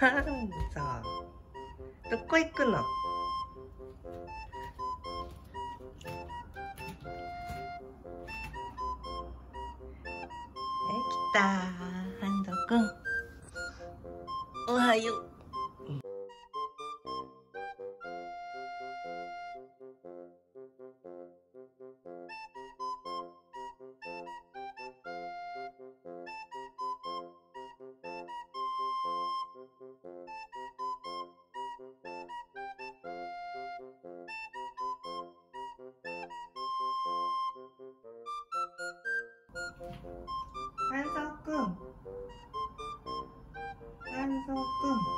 ハンザどこ行くの？できた。ハンザくんおはよう。就更